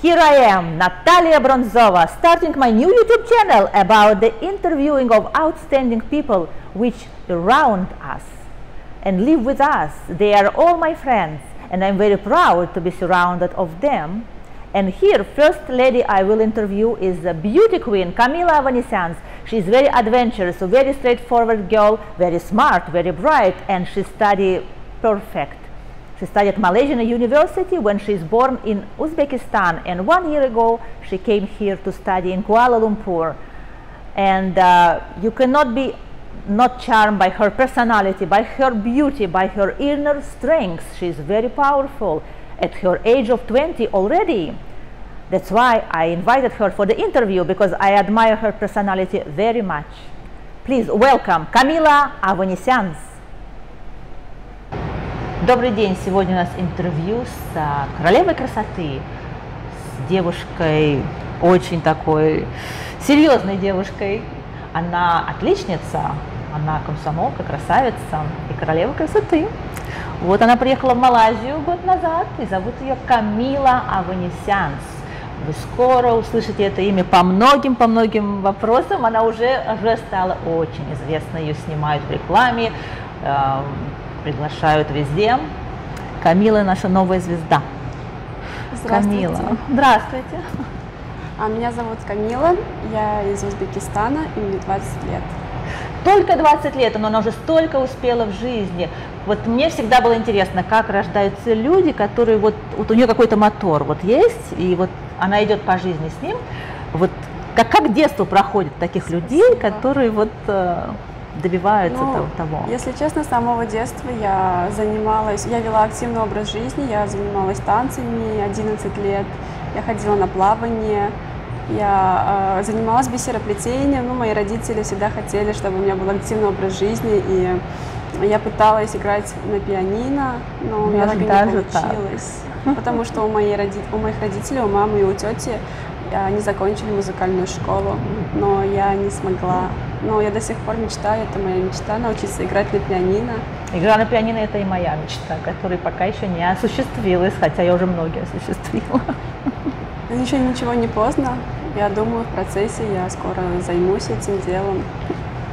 Here I am, Natalia Bronzova, starting my new YouTube channel about the interviewing of outstanding people which around us and live with us. They are all my friends, and I'm very proud to be surrounded of them. And here, first lady I will interview is the beauty queen Camila Avanesyan. She's very adventurous, a very straightforward girl, very smart, very bright, and she study perfect. She studied Malaysian University when she is born in Uzbekistan and one year ago she came here to study in Kuala Lumpur. And uh, you cannot be not charmed by her personality, by her beauty, by her inner strength. She is very powerful at her age of 20 already. That's why I invited her for the interview because I admire her personality very much. Please welcome Camila Avonisyans. Добрый день! Сегодня у нас интервью с королевой красоты, с девушкой, очень такой серьезной девушкой. Она отличница, она комсомолка, красавица и королева красоты. Вот она приехала в Малайзию год назад, и зовут ее Камила Аванесянс. Вы скоро услышите это имя по многим, по многим вопросам. Она уже, уже стала очень известна, ее снимают в рекламе, э, приглашают везде. Камила наша новая звезда. Здравствуйте. Камила. Здравствуйте. А меня зовут Камила, я из Узбекистана, и мне 20 лет. Только 20 лет, но она уже столько успела в жизни. Вот мне всегда было интересно, как рождаются люди, которые вот, вот у нее какой-то мотор вот есть, и вот она идет по жизни с ним. Вот как, как детство проходит таких людей, которые вот э, добиваются Ну, того, того. Если честно, с самого детства я занималась, я вела активный образ жизни, я занималась танцами 11 лет, я ходила на плавание, я э, занималась бисероплетением, ну, мои родители всегда хотели, чтобы у меня был активный образ жизни, и я пыталась играть на пианино, но у меня так и не Даже так. получилось, потому что у, моей роди- у моих родителей, у мамы и у тети они закончили музыкальную школу, но я не смогла. Но я до сих пор мечтаю, это моя мечта, научиться играть на пианино. Игра на пианино это и моя мечта, которая пока еще не осуществилась, хотя я уже многие осуществила. Но еще ничего не поздно. Я думаю, в процессе я скоро займусь этим делом.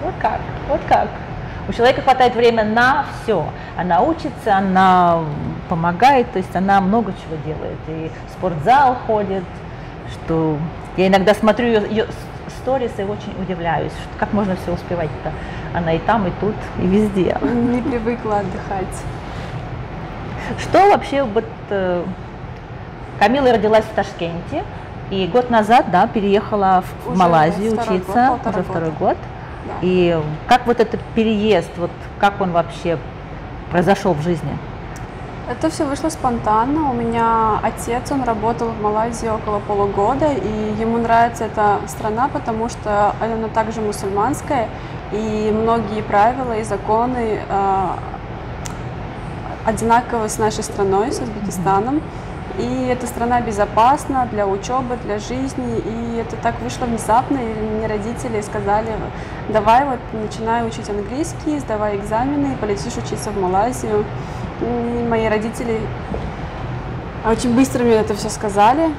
Вот как, вот как. У человека хватает времени на все. Она учится, она помогает, то есть она много чего делает. И в спортзал ходит, что я иногда смотрю ее, ее сторис и очень удивляюсь, что как можно все успевать-то. Она и там, и тут, и везде. Не привыкла отдыхать. Что вообще вот э, Камила родилась в Ташкенте и год назад, да, переехала в Уже Малайзию второй учиться, год, уже второй года. год. Да. И как вот этот переезд, вот как он вообще произошел в жизни? Это все вышло спонтанно. У меня отец, он работал в Малайзии около полугода, и ему нравится эта страна, потому что она также мусульманская, и многие правила и законы э, одинаковы с нашей страной, с Узбекистаном. И эта страна безопасна для учебы, для жизни. И это так вышло внезапно. И мне родители сказали, давай вот начинай учить английский, сдавай экзамены и полетишь учиться в Малайзию. Мои родители очень быстро мне это все сказали.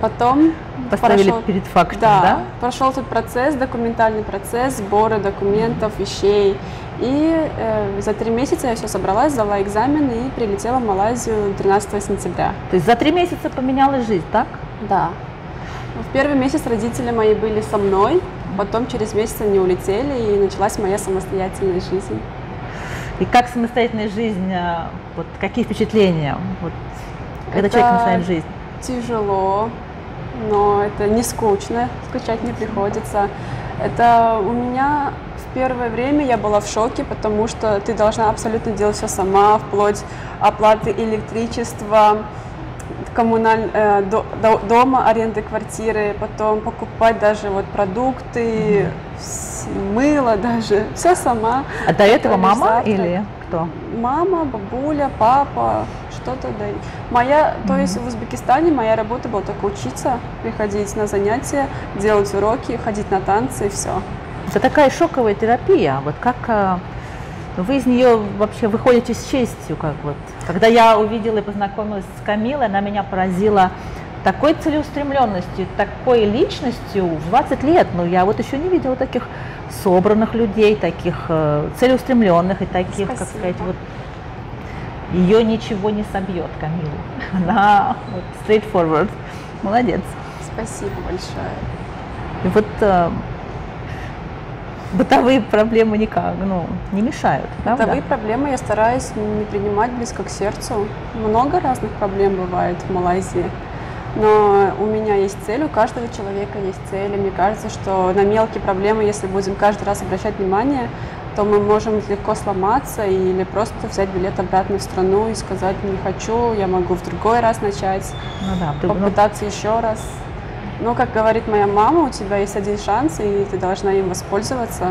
Потом Поставили прошел- перед фактом, да, да? прошел тот процесс, документальный процесс, сборы документов, вещей. И э, за три месяца я все собралась, сдала экзамен и прилетела в Малайзию 13 сентября. То есть за три месяца поменялась жизнь, так? Да. В первый месяц родители мои были со мной, потом через месяц они улетели, и началась моя самостоятельная жизнь. И как самостоятельная жизнь, а, вот какие впечатления, вот, когда Это человек начинает жизнь? Тяжело, но это не скучно, скучать не приходится. Это у меня в первое время я была в шоке, потому что ты должна абсолютно делать все сама, вплоть оплаты электричества, коммуналь... э, до- до- дома, аренды квартиры, потом покупать даже вот продукты, с- мыло даже, все сама. А до этого мама завтрак. или кто? Мама, бабуля, папа, что-то да. Моя, то есть в Узбекистане моя работа была только учиться, приходить на занятия, делать уроки, ходить на танцы и все. Это такая шоковая терапия. Вот как а, вы из нее вообще выходите с честью, как вот. Когда я увидела и познакомилась с Камилой, она меня поразила такой целеустремленностью, такой личностью в 20 лет. Ну, я вот еще не видела таких собранных людей, таких э, целеустремленных и таких, Спасибо. как сказать, вот ее ничего не собьет, Камилу. Она вот, straightforward. Молодец. Спасибо большое. И вот э, бытовые проблемы никак, ну, не мешают, правда? Бытовые проблемы я стараюсь не принимать близко к сердцу. Много разных проблем бывает в Малайзии. Но у меня есть цель, у каждого человека есть цель. И мне кажется, что на мелкие проблемы, если будем каждый раз обращать внимание, то мы можем легко сломаться или просто взять билет обратно в страну и сказать не хочу, я могу в другой раз начать, Ну да, ты- ну, попытаться еще раз. Но, как говорит моя мама, у тебя есть один шанс, и ты должна им воспользоваться,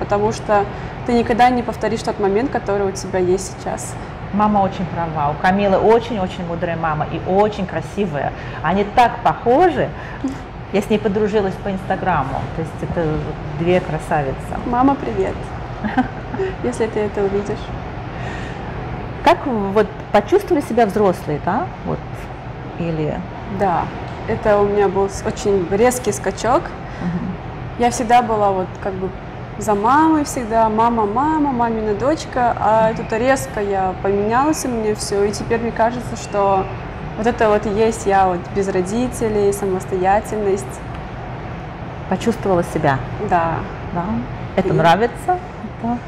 потому что ты никогда не повторишь тот момент, который у тебя есть сейчас. Мама очень права. У Камилы очень-очень мудрая мама и очень красивая. Они так похожи. Я с ней подружилась по Инстаграму. То есть это две красавицы. Мама, привет, если ты это увидишь. Как вот почувствовали себя взрослые, да? Вот или Да, это у меня был очень резкий скачок. Я всегда была вот как бы за мамой всегда, мама, мама, мамина дочка, а тут резко я поменялась у меня все, и теперь мне кажется, что вот это вот и есть я вот без родителей, самостоятельность, почувствовала себя, да. да? Это И- нравится? Это-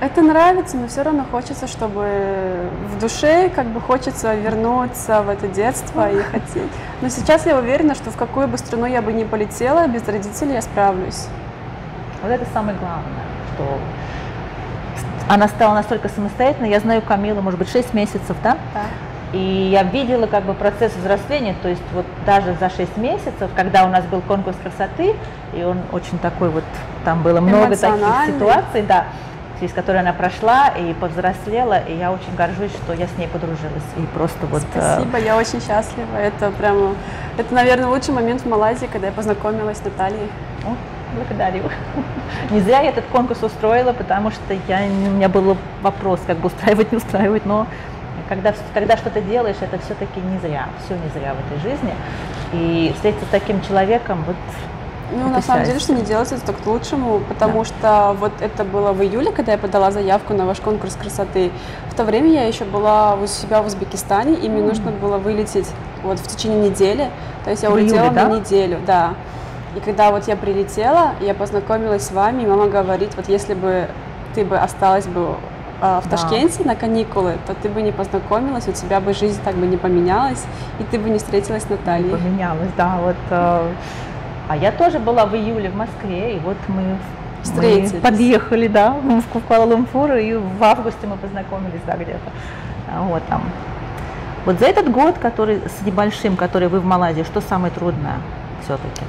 Это нравится, но все равно хочется, чтобы в душе как бы хочется вернуться в это детство и хотеть. Но сейчас я уверена, что в какую бы страну я бы ни полетела, без родителей я справлюсь. Вот это самое главное, что она стала настолько самостоятельной. Я знаю Камилу, может быть, 6 месяцев, да? Да. И я видела как бы процесс взросления, то есть вот даже за 6 месяцев, когда у нас был конкурс красоты, и он очень такой вот, там было много таких ситуаций, да, через которые она прошла и повзрослела, и я очень горжусь, что я с ней подружилась. И просто вот... э, Спасибо, я очень счастлива. Это прямо, это, наверное, лучший момент в Малайзии, когда я познакомилась с Натальей. О, благодарю. Не зря я этот конкурс устроила, потому что я, у меня был вопрос, как бы устраивать, не устраивать, но когда, когда что-то делаешь, это все-таки не зря, все не зря в этой жизни. И встретиться с таким человеком, вот Ну, Это на самом деле, счастье. что не делать это так к лучшему, потому что вот это было в июле, когда я подала заявку на ваш конкурс красоты. В то время я еще была у себя в Узбекистане, и мне нужно было вылететь вот в течение недели. То есть я В улетела июле, да? на неделю, да. И когда вот я прилетела, я познакомилась с вами, и мама говорит, вот если бы ты бы осталась бы а, в Да. Ташкенте на каникулы, то ты бы не познакомилась, у тебя бы жизнь так бы не поменялась, и ты бы не встретилась с Натальей. поменялось, да, вот. э, А я тоже была в июле в Москве, и вот мы мы Встретились. подъехали, да, в Куала-Лумпур, и в августе мы познакомились, да, где-то. А, Вот там. Вот за этот год, который с небольшим, который вы в Малайзии, что самое трудное все-таки?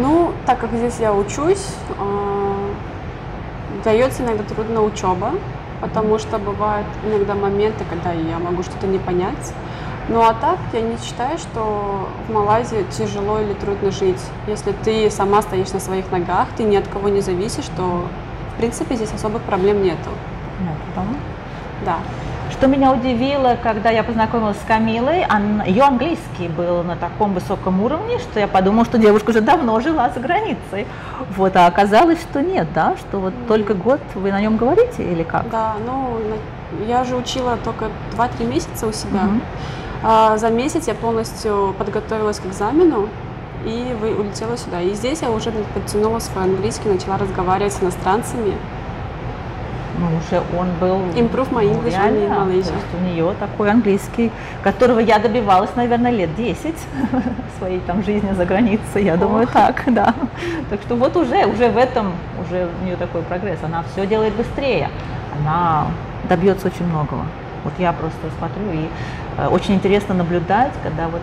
Ну, так как здесь я учусь, а, дается иногда трудно учеба, потому что бывают иногда моменты, когда я могу что-то не понять. Ну а так, я не считаю, что в Малайзии тяжело или трудно жить. Если ты сама стоишь на своих ногах, ты ни от кого не зависишь, то в принципе здесь особых проблем нету. Понятно. Да. Что меня удивило, когда я познакомилась с Камилой, ее английский был на таком высоком уровне, что я подумала, что девушка уже давно жила за границей. Вот, а оказалось, что нет, да, что вот только год вы на нем говорите или как? Да, ну, я же учила только 2-3 месяца у себя. Мгм. А, за месяц я полностью подготовилась к экзамену и вы- улетела сюда. И здесь я уже подтянула свой английский, начала разговаривать с иностранцами. Ну, уже он был... Improve my English реально, in Malaysia. то есть у нее такой английский, которого я добивалась, наверное, лет 10 своей там жизни за границей, я думаю, Ох. так, да. Так что вот уже, уже в этом, уже у нее такой прогресс, она все делает быстрее, она добьется очень многого. Вот я просто смотрю и э, очень интересно наблюдать, когда вот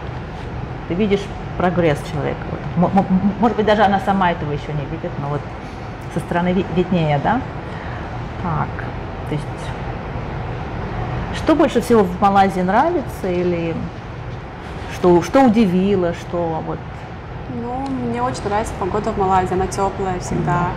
ты видишь прогресс человека. Вот, может быть, даже она сама этого еще не видит, но вот со стороны ви- виднее, да? Так, то есть, что больше всего в Малайзии нравится или что, что удивило, что вот, Ну, мне очень нравится погода в Малайзии, она теплая всегда.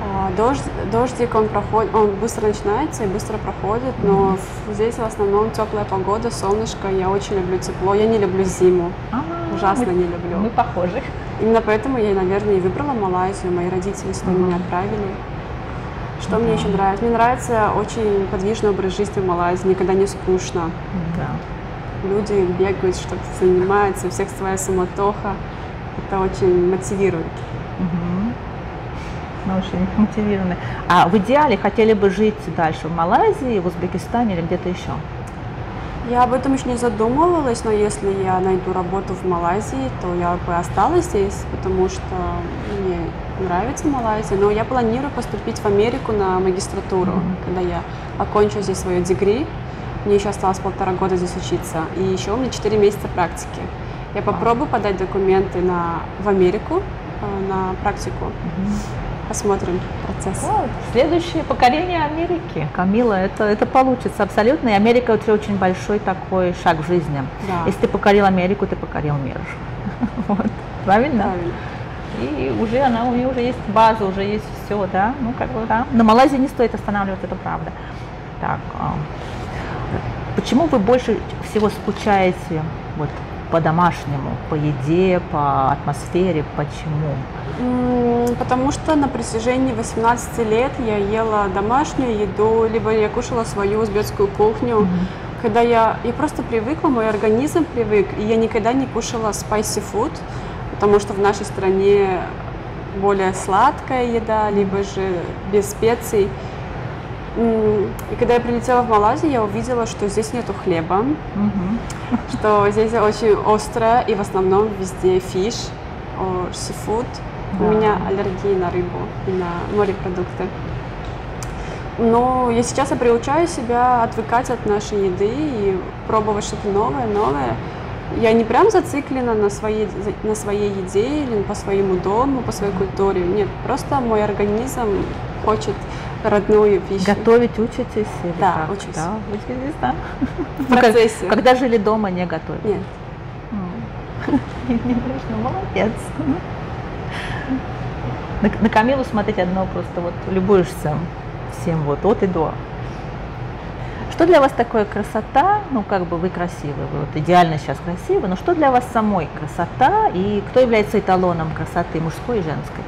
А, Дождь, дождик, он проходит, он быстро начинается и быстро проходит, но в- здесь в основном теплая погода, солнышко, я очень люблю тепло, я не люблю зиму, А, ужасно мы- не люблю. Мы похожи. Именно поэтому я, наверное, и выбрала Малайзию, мои родители сюда меня отправили. Что мне еще нравится? Мне нравится очень подвижный образ жизни в Малайзии, никогда не скучно. Да. Люди бегают, что-то занимаются, у всех своя суматоха. Это очень мотивирует. Мгм. Мы очень мотивированы. А в идеале хотели бы жить дальше в Малайзии, в Узбекистане или где-то еще? Я об этом еще не задумывалась, но если я найду работу в Малайзии, то я бы осталась здесь, потому что нравится Малайзия. Но я планирую поступить в Америку на магистратуру, когда я окончу здесь свое дегри. Мне еще осталось полтора года здесь учиться. И еще у меня 4 месяца практики. Я попробую подать документы на, в Америку э, на практику. Посмотрим процесс. Вот, следующее покорение Америки. Камила, это, это получится абсолютно. И Америка это очень большой такой шаг в жизни. Да. Если ты покорил Америку, ты покорил мир. Вот. Правильно? Правильно. И уже она, у нее уже есть база, уже есть все, да? Ну, как бы, да. На Малайзии не стоит останавливаться, это правда. Так, а, почему вы больше всего скучаете вот по-домашнему, по еде, по атмосфере, почему? Потому что на протяжении 18 лет я ела домашнюю еду, либо я кушала свою узбекскую кухню. Когда я, я просто привыкла, мой организм привык, и я никогда не кушала spicy food, потому что в нашей стране более сладкая еда, либо же без специй. И когда я прилетела в Малайзию, я увидела, что здесь нету хлеба, Мгм. что здесь очень остро и в основном везде фиш, сифуд. У Да. меня аллергия на рыбу и на морепродукты. Но я сейчас я приучаю себя отвыкать от нашей еды и пробовать что-то новое, новое. Я не прям зациклена на своей, на своей еде или по своему дому, по своей культуре. Нет, просто мой организм хочет родную пищу. Готовить учитесь? Или Да, как? учусь. Да, учитесь, да. В процессе. Когда жили дома, не готовили? Нет. Не нужно, молодец. На, на Камилу смотреть одно просто вот любуешься всем вот от и до. Что для вас такое красота? Ну, как бы вы красивы, вы вот идеально сейчас красивы, но что для вас самой красота и кто является эталоном красоты мужской и женской?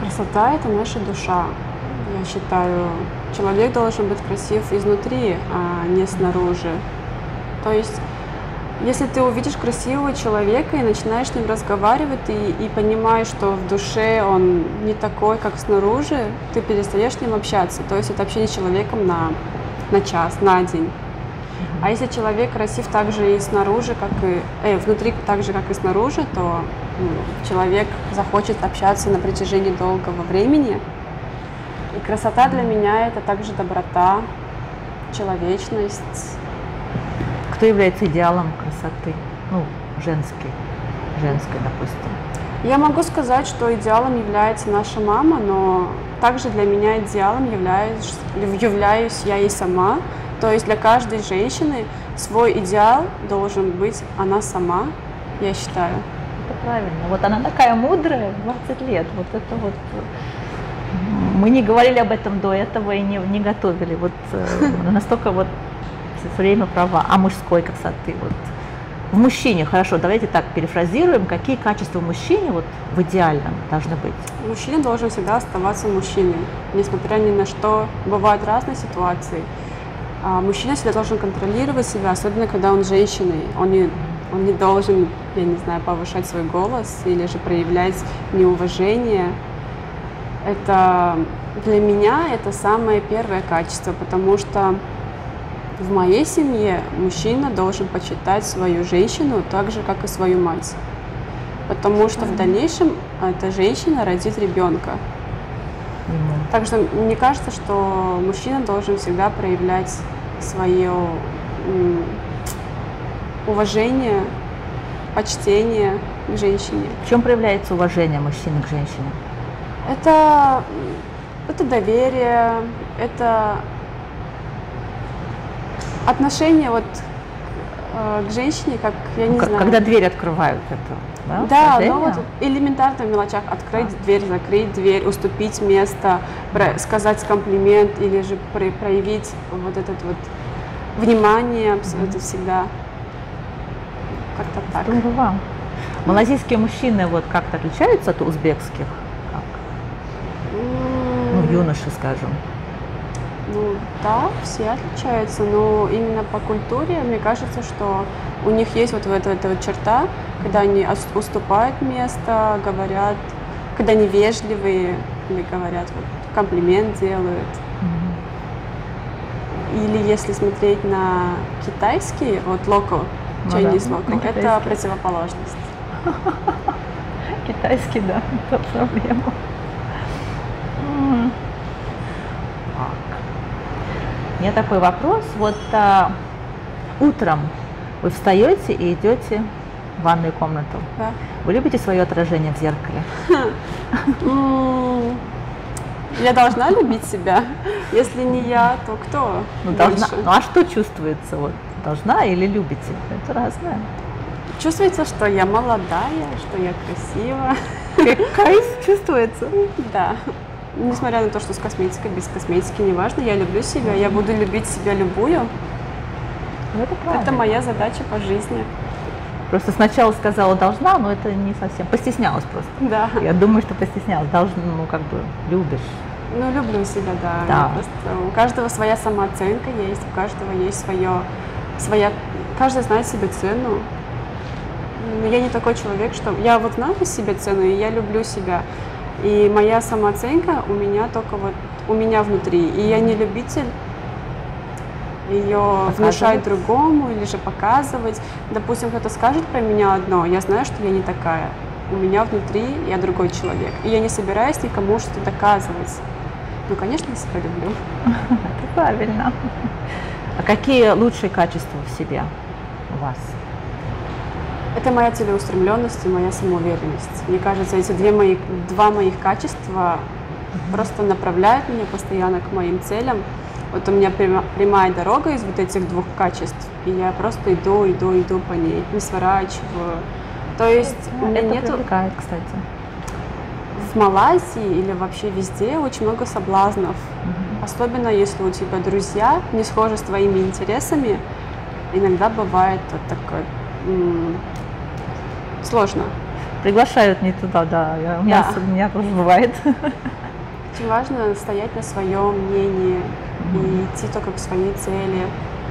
Красота – это наша душа. Я считаю, человек должен быть красив изнутри, а не снаружи. То есть, если ты увидишь красивого человека и начинаешь с ним разговаривать, и, и понимаешь, что в душе он не такой, как снаружи, ты перестаешь с ним общаться. То есть это общение с человеком на, на час, на день. А если человек красив так же и снаружи, как и э, внутри, так же, как и снаружи, то ну, человек захочет общаться на протяжении долгого времени. И красота для меня это также доброта, человечность. Кто является идеалом красоты? Ну, женской, женской, допустим. Я могу сказать, что идеалом является наша мама, но также для меня идеалом являюсь, являюсь я и сама. То есть для каждой женщины свой идеал должен быть она сама, я считаю. Это правильно. Вот она такая мудрая, 20 лет. Вот это вот. э, Мы не говорили об этом до этого и не, не готовили. Вот э, настолько вот все время права. А мужской красоты вот. В мужчине, хорошо, давайте так перефразируем, какие качества в мужчине вот в идеальном должны быть. Мужчина должен всегда оставаться мужчиной, несмотря ни на что. Бывают разные ситуации. А мужчина всегда должен контролировать себя, особенно когда он женщиной. Он не, он не должен, я не знаю, повышать свой голос или же проявлять неуважение. Это для меня это самое первое качество, потому что в моей семье мужчина должен почитать свою женщину так же, как и свою мать. Потому что в дальнейшем эта женщина родит ребенка. Так что мне кажется, что мужчина должен всегда проявлять свое уважение, почтение к женщине. В чем проявляется уважение мужчины к женщине? Это, это доверие, это отношение вот э, к женщине, как, я не Ну, как- знаю. Когда дверь открывают это. Да, Да, но вот элементарно в мелочах открыть дверь, закрыть дверь, уступить место, про- сказать комплимент или же про- проявить вот этот вот внимание, абс- это всегда как-то так. Здорово. Малазийские мужчины вот как-то отличаются от узбекских? Как? Ну, М, юноши, скажем. Ну да, все отличаются, но именно по культуре, мне кажется, что у них есть вот эта, эта вот черта, когда они уступают место, говорят, когда они вежливые или говорят, вот, комплимент делают. Или если смотреть на китайский, вот local, Ну Chinese да, local, это китайский. противоположность. Китайский, да, это проблема. М. Так. У меня такой вопрос. Вот а, утром вы встаете и идете в ванную комнату. Да. Вы любите свое отражение в зеркале? Я должна любить себя. Если не я, то кто? Ну, должна. Ну а что чувствуется? Вот должна или любите? Это разное. Чувствуется, что я молодая, что я красива. Кайф чувствуется. Да. Несмотря на то, что с косметикой, без косметики, неважно, я люблю себя, я буду любить себя любую. Ну, это правильно. Это моя задача по жизни. Просто сначала сказала должна, но это не совсем. Постеснялась просто. Да. Я думаю, что постеснялась. Должна, ну как бы любишь. Ну, люблю себя, да. Да. Просто у каждого своя самооценка есть, у каждого есть свое, своя, каждый знает себе цену. Но я не такой человек, что я вот знаю себе цену, и я люблю себя. И моя самооценка у меня только вот у меня внутри. И я не любитель ее внушать другому или же показывать. Допустим, кто-то скажет про меня одно, я знаю, что я не такая. У меня внутри я другой человек. И я не собираюсь никому что-то доказывать. Ну, конечно, я себя люблю. Это правильно. А какие лучшие качества в себе у вас? Это моя целеустремленность и моя самоуверенность. Мне кажется, эти две мои, два моих качества просто направляют меня постоянно к моим целям. Вот у меня прямая дорога из вот этих двух качеств, и я просто иду, иду, иду по ней, не сворачиваю. То есть у меня это нету привлекает, кстати. в Малайзии или вообще везде очень много соблазнов. Особенно если у тебя друзья не схожи с твоими интересами, иногда бывает вот такое м, сложно. Приглашают не туда, да. Я- у, меня, Да. у меня тоже бывает. Очень важно стоять на своем мнении и идти только к своей цели.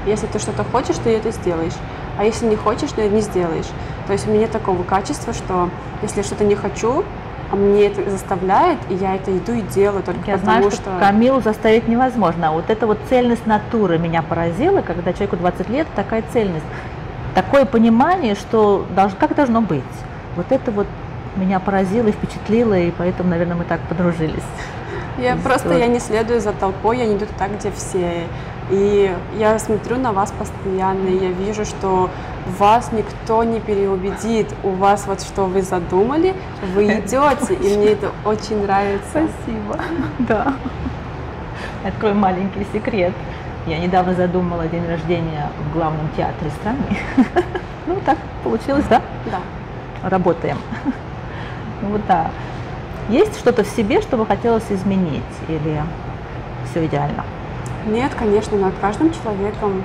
Если ты что-то хочешь, ты это сделаешь. А если не хочешь, это не сделаешь. То есть у меня такого качества, что если я что-то не хочу, а мне это заставляет, и я это иду и делаю только Я потому, знаю, что, Камилу заставить невозможно. А вот эта вот цельность натуры меня поразила, когда человеку 20 лет, такая цельность. Такое понимание, что долж- как должно быть. Вот это вот меня поразило и впечатлило, и поэтому, наверное, мы так подружились. Я Здорово. просто я не следую за толпой, я не иду туда, где все. И я смотрю на вас постоянно, и я вижу, что вас никто не переубедит. У вас вот что вы задумали, вы идете, и мне это очень нравится. Спасибо. Да. Открою маленький секрет. Я недавно задумала день рождения в главном театре страны. Ну, так получилось, да? Да. Работаем. Ну, вот да. Есть что-то в себе, что бы хотелось изменить? Или все идеально? Нет, конечно, над каждым человеком,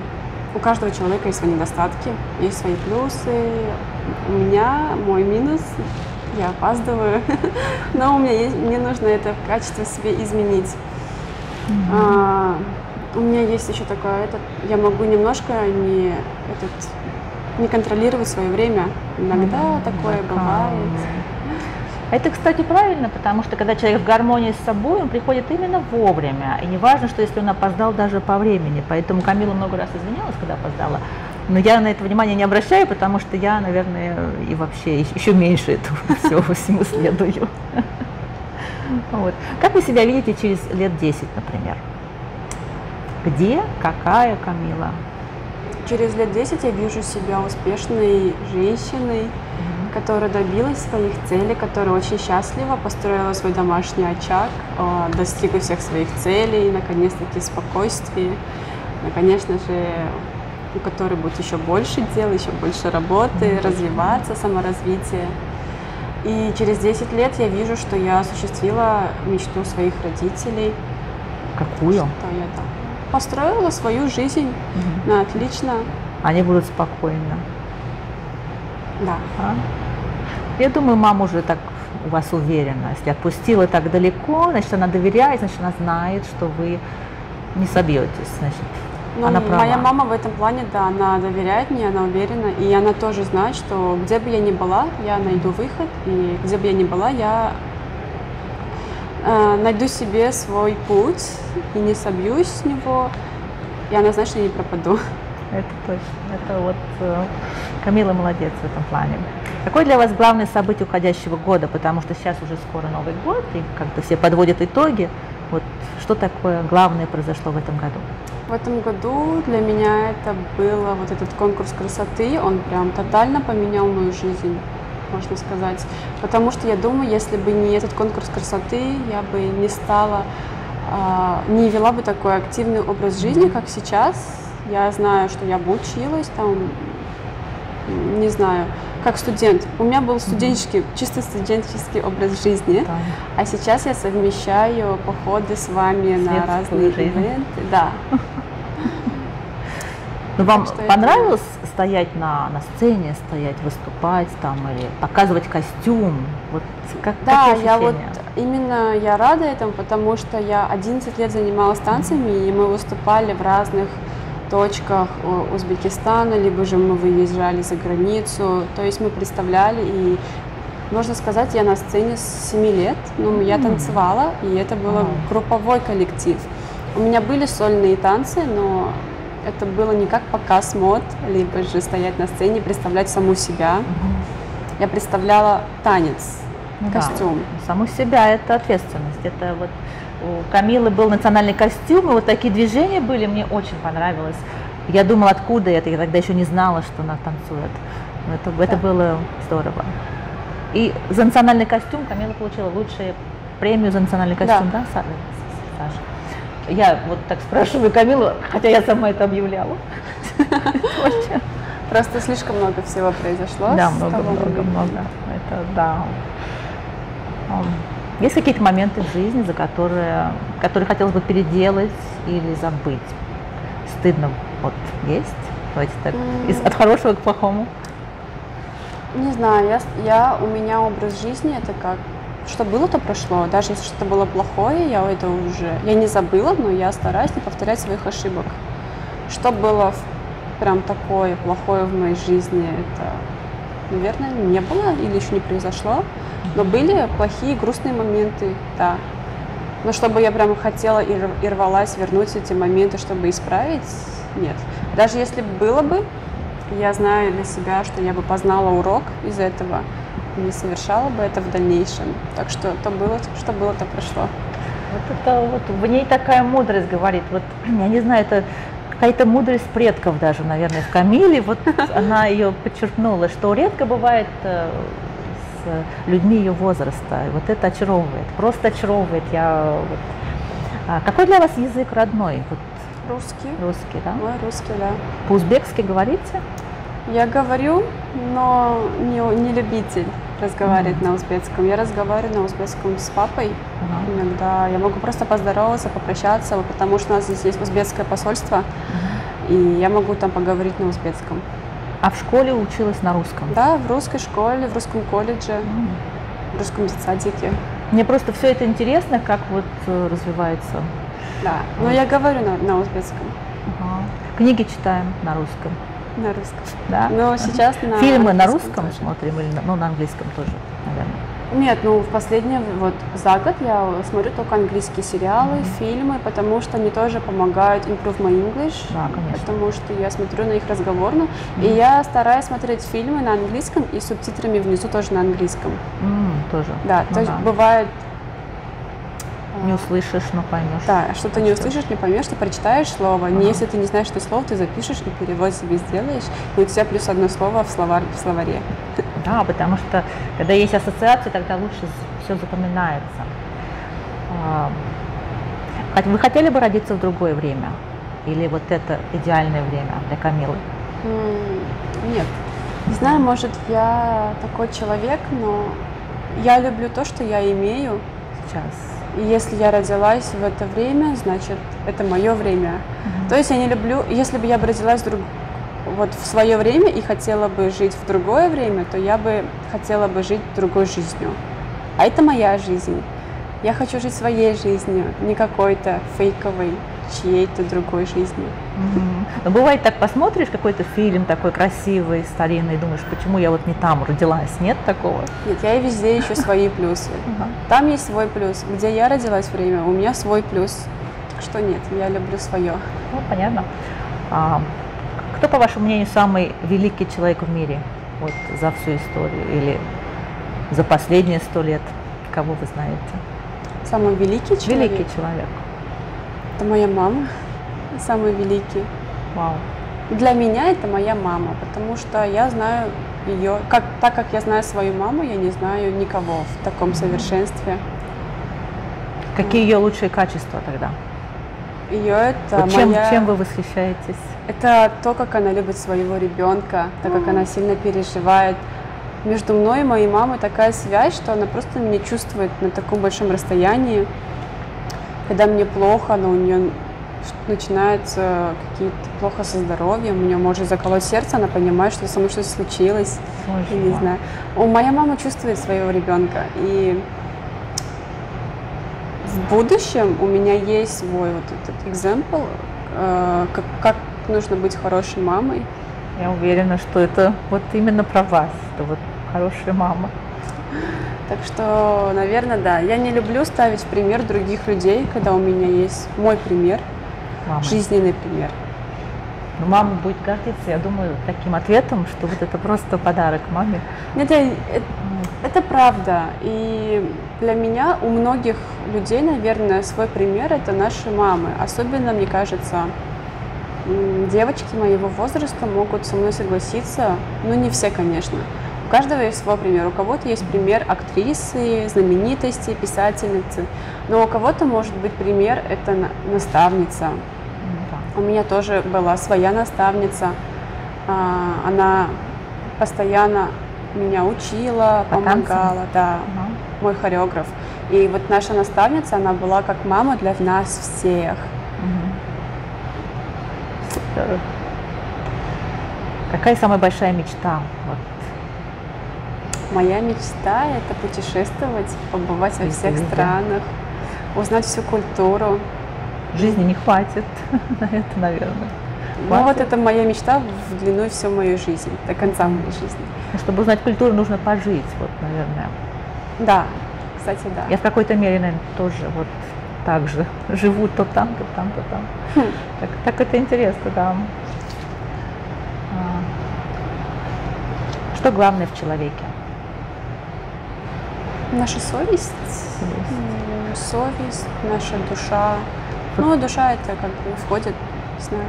у каждого человека есть свои недостатки, есть свои плюсы. У меня мой минус, я опаздываю, но у меня есть, мне нужно это качество себе изменить. А, у меня есть еще такое, этот, я могу немножко не, этот, не контролировать свое время. Иногда Мгм, такое да, бывает. Это, кстати, правильно, потому что когда человек в гармонии с собой, он приходит именно вовремя. И не важно, что если он опоздал даже по времени. Поэтому Камила много раз извинялась, когда опоздала. Но я на это внимание не обращаю, потому что я, наверное, и вообще еще- еще меньше этого всего всему следую. Вот. Как вы себя видите через лет 10, например? Где, какая Камила? Через лет 10 я вижу себя успешной женщиной, которая добилась своих целей, которая очень счастлива, построила свой домашний очаг, э, достигла всех своих целей, наконец-таки спокойствие. Ну, конечно же, у которой будет еще больше дел, еще больше работы, развиваться, саморазвитие. И через 10 лет я вижу, что я осуществила мечту своих родителей. Какую? Что я там построила свою жизнь на отлично. Они будут спокойно. Да. А? Я думаю, мама уже так у вас уверена. Если отпустила так далеко, значит, она доверяет, значит, она знает, что вы не собьетесь. Значит, Ну, она права. моя мама в этом плане, да, она доверяет мне, она уверена, и она тоже знает, что где бы я ни была, я найду выход, и где бы я ни была, я э, найду себе свой путь и не собьюсь с него, и я не пропаду. Это точно. Это вот э, Камила молодец в этом плане. Какое для вас главное событие уходящего года? Потому что сейчас уже скоро Новый год, и как-то все подводят итоги. Вот что такое главное произошло в этом году? В этом году для меня это было вот этот конкурс красоты, он прям тотально поменял мою жизнь, можно сказать. Потому что я думаю, если бы не этот конкурс красоты, я бы не стала, а, не вела бы такой активный образ жизни, как сейчас. Я знаю, что я бы училась, там, не знаю, как студент. У меня был студенческий, чисто студенческий образ жизни. Да. А сейчас я совмещаю походы с вами на Светскую разные жизнь. ивенты. Да. Ну, вам что это- понравилось стоять на, на сцене, стоять, выступать там или показывать костюм? Вот как, Да, какие я вот именно я рада этому, потому что я 11 лет занималась танцами, и мы выступали в разных точках Узбекистана, либо же мы выезжали за границу. То есть мы представляли, и можно сказать, я на сцене с 7 лет, ну, я танцевала, и это был групповой коллектив. У меня были сольные танцы, но это было не как показ мод, либо же стоять на сцене представлять саму себя. Мгм. Я представляла танец, Ну да. костюм. Саму себя это ответственность. Это вот у Камилы был национальный костюм, и вот такие движения были, мне очень понравилось. Я думала, откуда это, я тогда еще не знала, что она танцует. Это, это Да. было здорово. И за национальный костюм Камила получила лучшую премию за национальный костюм, да, Са- Саша? Я вот так спрашиваю Камилу, хотя я сама это объявляла. Просто слишком много всего произошло. Да, много, много, много. Это да. Есть какие-то моменты в жизни, за которые, которые хотелось бы переделать или забыть? Стыдно вот есть? Давайте так, из- от хорошего к плохому. Не знаю, я, я, у меня образ жизни это как, что было, то прошло. Даже если что-то было плохое, я это уже, я не забыла, но я стараюсь не повторять своих ошибок. Что было прям такое плохое в моей жизни, это, наверное, не было или еще не произошло. Но были плохие, грустные моменты, да. Но чтобы я прям хотела и, рв- и рвалась вернуть эти моменты, чтобы исправить, нет. Даже если бы было бы, я знаю для себя, что я бы познала урок из этого не совершала бы это в дальнейшем. Так что то было, что было, то прошло. Вот это вот в ней такая мудрость говорит. Вот я не знаю, это какая-то мудрость предков даже, наверное, в Камиле. Вот она ее подчеркнула, что редко бывает э, с людьми ее возраста. Вот это очаровывает, просто очаровывает. Я вот... А какой для вас язык родной? Вот Русский. русский, да? Мой русский, да. По-узбекски говорите? Я говорю, но не, не любитель разговаривать на узбекском. Я разговариваю на узбекском с папой. Ага. Иногда я могу просто поздороваться, попрощаться, потому что у нас здесь есть узбекское посольство, и я могу там поговорить на узбекском. А в школе училась на русском? Да, в русской школе, в русском колледже, М. в русском садике. Мне просто все это интересно, как вот э, развивается. Да, но я говорю на, на узбекском, Ага. Книги читаем на русском, на русском. да? Но сейчас на Фильмы на русском тоже. смотрим или на, ну, на английском тоже, наверное. Нет, ну в последнее, вот за год я смотрю только английские сериалы, фильмы, потому что они тоже помогают improve my English. Да, конечно. Потому что я смотрю на их разговорно. И я стараюсь смотреть фильмы на английском и с субтитрами внизу тоже на английском. М, тоже. Да, Ну то есть да. бывает... Не услышишь, но поймешь. Да, что-то не услышишь, не поймешь, ты прочитаешь слово. Не если ты не знаешь это слово, ты запишешь и перевод себе сделаешь, и у тебя плюс одно слово в, словарь, в словаре. Да, потому что когда есть ассоциации, тогда лучше все запоминается. А, Вы хотели бы родиться в другое время? Или вот это идеальное время для Камилы? Нет. Не знаю, может, я такой человек, но я люблю то, что я имею сейчас. И если я родилась в это время, значит, это мое время. Mm-hmm. То есть я не люблю, если бы я бы родилась друг, вот в свое время и хотела бы жить в другое время, то я бы хотела бы жить другой жизнью. А это моя жизнь. Я хочу жить своей жизнью, не какой-то фейковой, чьей-то другой жизнью. Угу. Но бывает так, посмотришь какой-то фильм такой красивый, старинный, думаешь, почему я вот не там родилась? Нет такого? Нет, я и везде ищу свои плюсы. Там есть свой плюс. Где я родилась время, у меня свой плюс. Так что нет, я люблю свое. Ну, понятно. А, кто, по вашему мнению, самый великий человек в мире вот, за всю историю или за последние сто лет? Кого вы знаете? Самый великий человек? Великий человек. Это моя мама, самый великий. Вау. Для меня это моя мама, потому что я знаю ее, как, так как я знаю свою маму, я не знаю никого в таком совершенстве. Какие ее лучшие качества тогда? Ее это вот чем, моя... чем вы восхищаетесь? Это то, как она любит своего ребенка, так как она сильно переживает. Между мной и моей мамой такая связь, что она просто меня чувствует на таком большом расстоянии когда мне плохо, но у нее начинается какие-то плохо со здоровьем, у нее может заколоть сердце, она понимает, что со мной что-то случилось. Ой, не знаю. У моя мама чувствует своего ребенка. И в будущем у меня есть свой вот этот экземпл, э, как, как нужно быть хорошей мамой. Я уверена, что это вот именно про вас, что вот хорошая мама. Так что, наверное, да. Я не люблю ставить в пример других людей, когда у меня есть мой пример, мама. жизненный пример. Но мама будет гордиться, я думаю, таким ответом, что вот это просто подарок маме. Нет, я, это, это правда. И для меня у многих людей, наверное, свой пример это наши мамы. Особенно, мне кажется, девочки моего возраста могут со мной согласиться, ну не все, конечно, каждого есть свой пример. У кого-то есть пример актрисы, знаменитости, писательницы, но у кого-то может быть пример это наставница. Да. У меня тоже была своя наставница. А, она постоянно меня учила, По помогала, танцам? да, угу. мой хореограф. И вот наша наставница, она была как мама для нас всех. Угу. Какая самая большая мечта вот, Моя мечта – это путешествовать, побывать во всех странах, узнать всю культуру. Жизни не хватит на это, наверное. Ну вот это моя мечта в длину всю мою жизнь, до конца моей жизни. Ну, чтобы узнать культуру, нужно пожить, вот, наверное. Да, кстати, да. Я в какой-то мере, наверное, тоже вот так же живу то там, то там, то там. Хм. Так, так это интересно, да. А. Что главное в человеке? Наша совесть, совесть, совесть наша душа. Ну, душа это как бы входит, не знаю.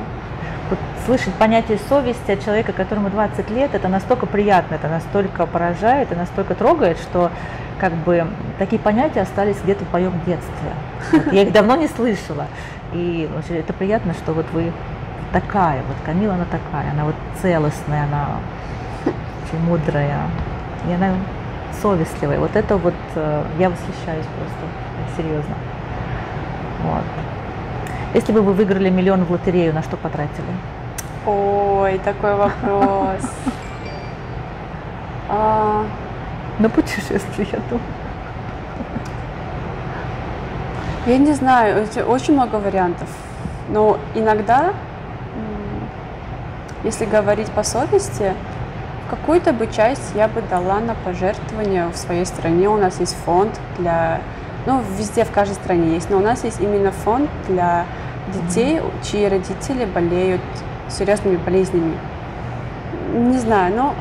Вот слышать понятие совести от человека, которому 20 лет, это настолько приятно, это настолько поражает и настолько трогает, что как бы такие понятия остались где-то в моем детстве. Вот, я их давно не слышала. И это приятно, что вот вы такая, вот Камила, она такая, она вот целостная, она очень мудрая. И она совестливой. Вот это вот э, я восхищаюсь просто, серьезно. Вот. Если бы вы выиграли миллион в лотерею, на что потратили? Ой, такой вопрос. А. На путешествие, я думаю. Я не знаю, очень много вариантов. Но иногда, если говорить по совести, Какую-то бы часть я бы дала на пожертвование в своей стране. У нас есть фонд для... Ну, везде, в каждой стране есть, но у нас есть именно фонд для детей, чьи родители болеют серьезными болезнями. Не знаю, но,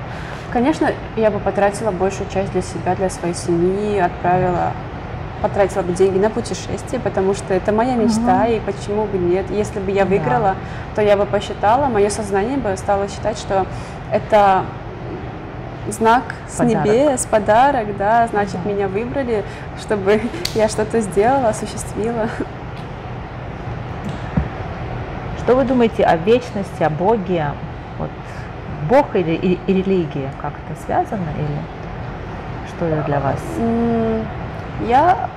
конечно, я бы потратила большую часть для себя, для своей семьи, отправила, потратила бы деньги на путешествие, потому что это моя мечта, mm-hmm. и почему бы нет. Если бы я выиграла, да. то я бы посчитала, мое сознание бы стало считать, что это знак с подарок. небес, подарок, да, значит, да. меня выбрали, чтобы я что-то сделала, осуществила. Что вы думаете о вечности, о Боге? Вот Бог или, и, и религия как-то связаны или что это для вас? Я,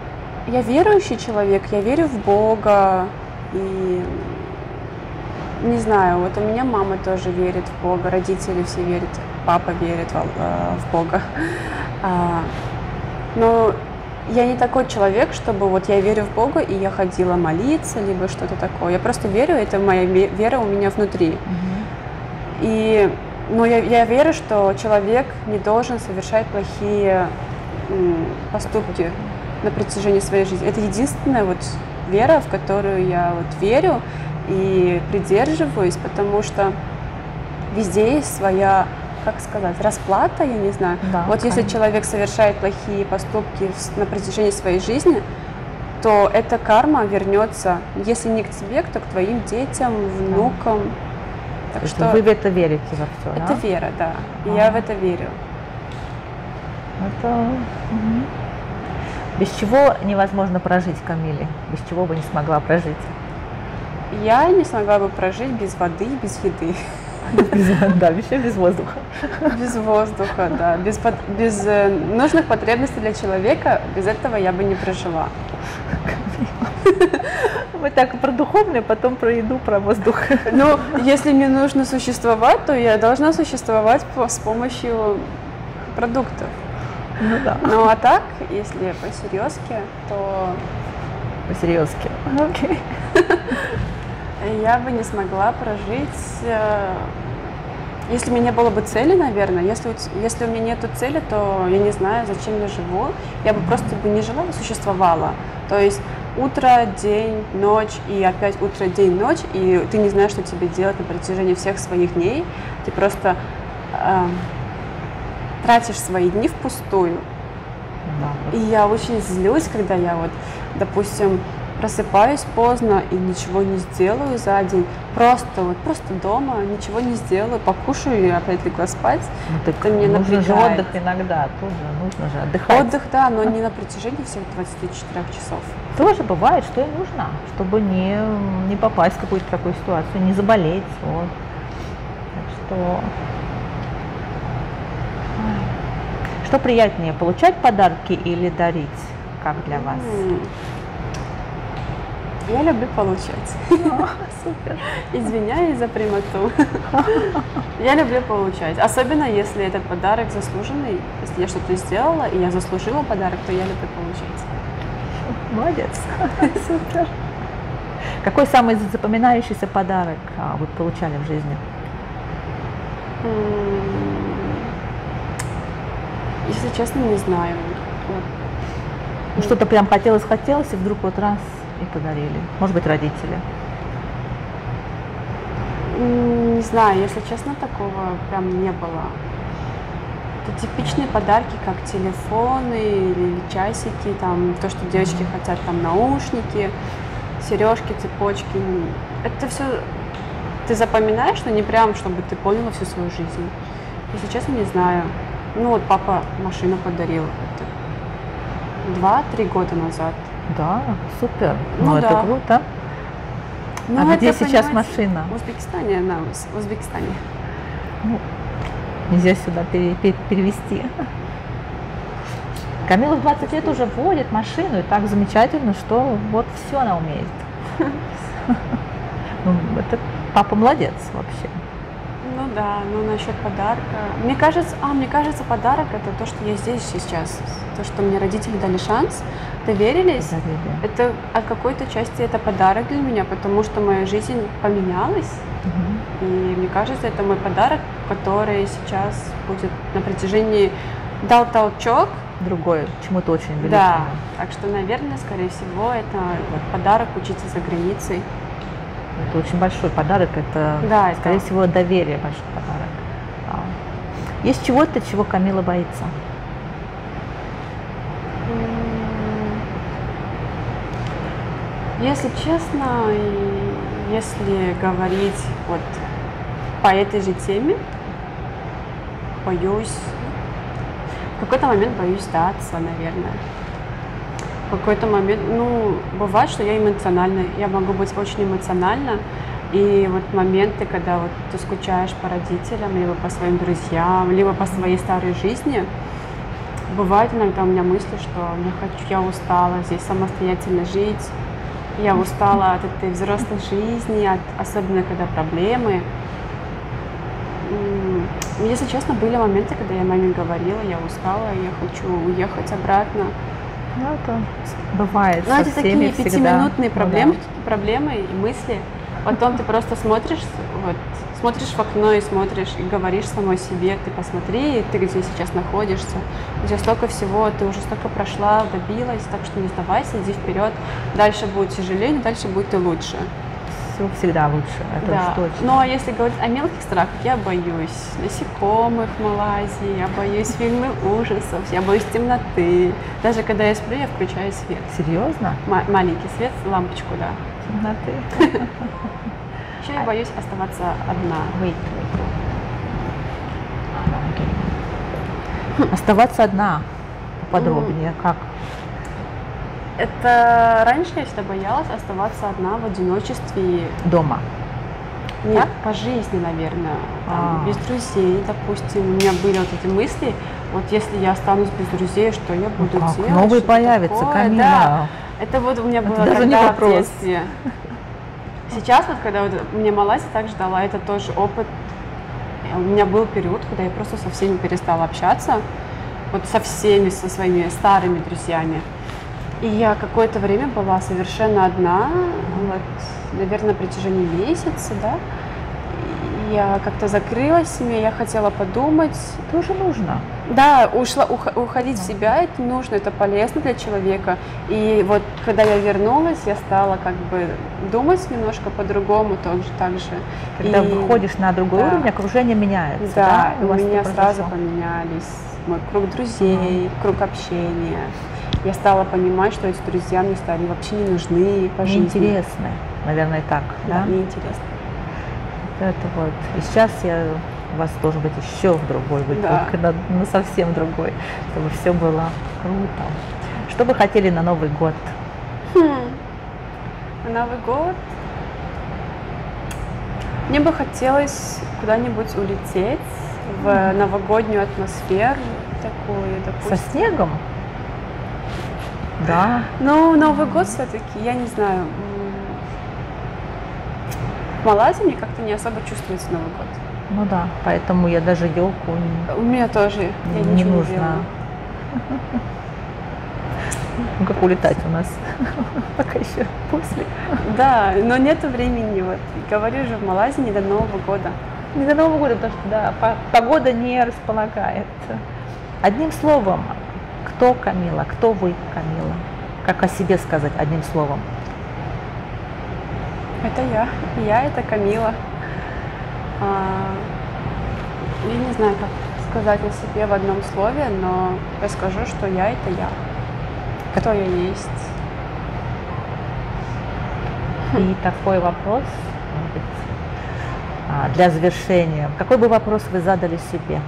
я верующий человек, я верю в Бога и не знаю, вот у меня мама тоже верит в Бога, родители все верят, папа верит в, э, в Бога. А, но я не такой человек, чтобы вот я верю в Бога, и я ходила молиться, либо что-то такое. Я просто верю, это моя вера у меня внутри. И, но я, я верю, что человек не должен совершать плохие поступки на протяжении своей жизни. Это единственная вот вера, в которую я вот верю и придерживаюсь, потому что везде есть своя как сказать, расплата, я не знаю. Да, вот конечно. если человек совершает плохие поступки на протяжении своей жизни, то эта карма вернется, если не к тебе, то к твоим детям, внукам. Да. Так что вы в это верите во все, Это да? вера, да. И я в это верю. Это... Угу. Без чего невозможно прожить, Камиле? Без чего бы не смогла прожить? Я не смогла бы прожить без воды, без еды. Да, еще без воздуха. Без воздуха, да. Без, без э, нужных потребностей для человека, без этого я бы не прожила. Мы так про духовное, потом про еду, про воздух. Ну, если мне нужно существовать, то я должна существовать с помощью продуктов. Ну да. Ну а так, если по-серьезки, то... По-серьезки. Окей. Okay я бы не смогла прожить, э, если у меня не было бы цели, наверное. Если, если у меня нет цели, то я не знаю, зачем я живу. Я бы просто бы не жила, бы существовала. То есть утро, день, ночь и опять утро, день, ночь, и ты не знаешь, что тебе делать на протяжении всех своих дней. Ты просто э, тратишь свои дни впустую. Да. И я очень злюсь, когда я вот, допустим, просыпаюсь поздно и ничего не сделаю за день. Просто вот просто дома ничего не сделаю, покушаю и опять легла спать. Ну, так это мне нужно же отдых иногда, тоже нужно же отдыхать. Отдых, да, но не на протяжении всех 24 часов. Тоже бывает, что и нужно, чтобы не, не попасть в какую-то такую ситуацию, не заболеть. Вот. Так что... Что приятнее, получать подарки или дарить? Как для вас? Я люблю получать. супер. Извиняюсь за прямоту. Я люблю получать. Особенно если этот подарок заслуженный. Если я что-то сделала, и я заслужила подарок, то я люблю получать. Молодец. Супер. Какой самый запоминающийся подарок а, вы получали в жизни? Если честно, не знаю. Ну, что-то прям хотелось-хотелось, и вдруг вот раз и подарили? Может быть, родители? Не знаю, если честно, такого прям не было. Это типичные подарки, как телефоны или часики, там то, что девочки хотят, там наушники, сережки, цепочки. Это все ты запоминаешь, но не прям, чтобы ты поняла всю свою жизнь. Если честно, не знаю. Ну вот папа машину подарил. два-три года назад. Да, супер. Ну, ну да. это круто. Ну, а где сейчас машина? В Узбекистане, она в Узбекистане. Ну, нельзя сюда пере, перевести. Камила в 20 лет уже водит машину, и так замечательно, что вот все она умеет. Ну, это папа молодец вообще. Ну да, ну насчет подарка. Мне кажется, а, мне кажется, подарок это то, что я здесь сейчас. То, что мне родители дали шанс, доверились. Доверие. Это от какой-то части это подарок для меня, потому что моя жизнь поменялась. Угу. И мне кажется, это мой подарок, который сейчас будет на протяжении дал толчок. Другой, чему-то очень великому. Да, так что, наверное, скорее всего, это вот подарок учиться за границей. Это очень большой подарок, это, да, скорее это... всего, доверие большой подарок. А. Есть чего-то, чего Камила боится? Если честно, если говорить вот по этой же теме, боюсь, в какой-то момент боюсь сдаться, наверное. В какой-то момент, ну, бывает, что я эмоциональна, я могу быть очень эмоциональна, И вот моменты, когда вот ты скучаешь по родителям, либо по своим друзьям, либо по своей старой жизни, бывает иногда у меня мысли, что я хочу, я устала здесь самостоятельно жить, я устала от этой взрослой жизни, от, особенно когда проблемы. Если честно, были моменты, когда я маме говорила, я устала, я хочу уехать обратно. Ну, это бывает. Со это всеми такие пятиминутные Ну проблемы, да. проблемы и мысли. Потом ты просто смотришь, вот, смотришь в окно и смотришь, и говоришь самой себе, ты посмотри, ты где сейчас находишься. У тебя столько всего, ты уже столько прошла, добилась, так что не сдавайся, иди вперед. Дальше будет тяжелее, но дальше будет и лучше. Все всегда лучше, это Да. уж точно. Но если говорить о мелких страхах, я боюсь насекомых в Малайзии, я боюсь фильмы ужасов, я боюсь темноты. Даже когда я сплю, я включаю свет. Серьезно? Ма- маленький свет, лампочку, да. Темноты. Еще я боюсь оставаться одна. Wait, wait. Оставаться одна. Поподробнее, как? Это раньше я всегда боялась оставаться одна в одиночестве, Дома. нет, Так? по жизни, наверное, там, А. без друзей, допустим. У меня были вот эти мысли, вот если я останусь без друзей, что я буду как? делать? Новый появится, такое? Камила. Да. Это вот у меня Это было даже не тогда в вопрос. детстве. Сейчас вот, когда вот мне Малайзия так ждала, это тоже опыт. У меня был период, когда я просто со всеми перестала общаться, вот со всеми, со своими старыми друзьями. И я какое-то время была совершенно одна, вот, наверное, на протяжении месяца, да. Я как-то закрылась в себе, я хотела подумать, Тоже нужно. да, ушла, ух- уходить в себя, это нужно, это полезно для человека. И вот когда я вернулась, я стала как бы думать немножко по-другому тоже так же. Когда И- выходишь на другой да. уровень, окружение меняется. Да, И у вас меня сразу поменялись мой круг друзей, круг общения. Я стала понимать, что эти друзья мне стали вообще не нужны по жизни. Неинтересно. Наверное, так, Да, да? неинтересно. Это вот. И сейчас я у вас должен быть еще в другой Да. выпуск, на, на совсем другой, чтобы все было круто. Что вы хотели на Новый год? На Новый год мне бы хотелось куда-нибудь улететь в новогоднюю атмосферу такую, Со допустим. снегом? Да. Ну, Новый год все-таки, я не знаю. Малайзии мне как-то не особо чувствуется Новый год. Ну да, поэтому я даже елку не, У меня тоже я не делаю. Ну как улетать у нас? Пока еще после. Да, но нет времени. Вот. Говорю же, в Малайзии не до Нового года. Не до Нового года, потому что да, по- погода не располагает. Одним словом, кто Камила, кто вы, Камила? Как о себе сказать одним словом? Это я. Я это Камила. А, я не знаю, как сказать о себе в одном слове, но я скажу, что я это я. Кто я есть. И такой вопрос, быть, а, для завершения. Какой бы вопрос вы задали себе?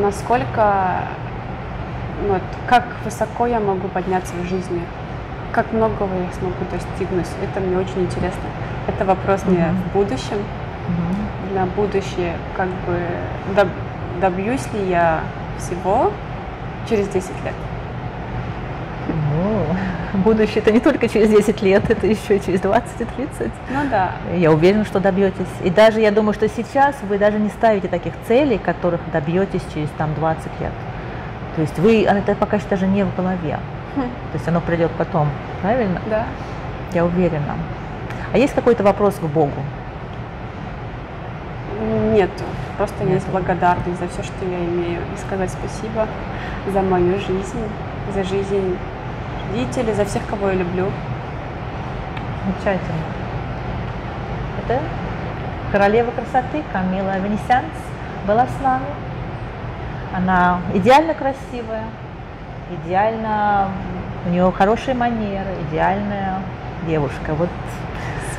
Насколько, вот, как высоко я могу подняться в жизни, как многого я смогу достигнуть, это мне очень интересно. Это вопрос Мгм. в будущем, Мгм. на будущее, как бы доб- добьюсь ли я всего через 10 лет. Ну, будущее это не только через 10 лет, это еще и через 20 и 30. Ну да, Я уверена, что добьетесь. И даже я думаю, что сейчас вы даже не ставите таких целей, которых добьетесь через там 20 лет. То есть вы, это пока что даже не в голове. Хм. То есть оно придет потом. Правильно? да. Я уверена. А есть какой-то вопрос к Богу? Нет, просто есть Нету. благодарность за все, что я имею. И сказать спасибо за мою жизнь, за жизнь родителей, за всех, кого я люблю. Замечательно. Это королева красоты Камила Венесианс была с нами. Она идеально красивая, идеально, у нее хорошие манеры, идеальная девушка. Вот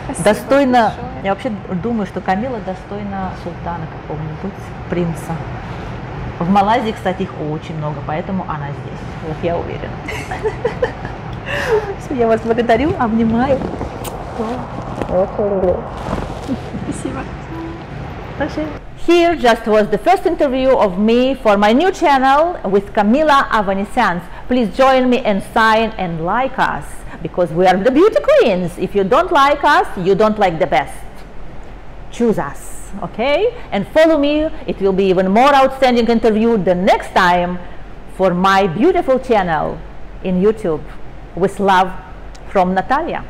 Спасибо достойна, большое. я вообще думаю, что Камила достойна султана какого-нибудь, принца. В Малайзии, кстати, их очень много, поэтому она здесь. Вот я уверена. Я вас благодарю, обнимаю. Спасибо. Here just was the first interview of me for my new channel with Camila Avanescence. Please join me and sign and like us because we are the beauty queens. If you don't like us, you don't like the best. Choose us, okay? And follow me. It will be even more outstanding interview the next time for my beautiful channel in YouTube with love from Natalia.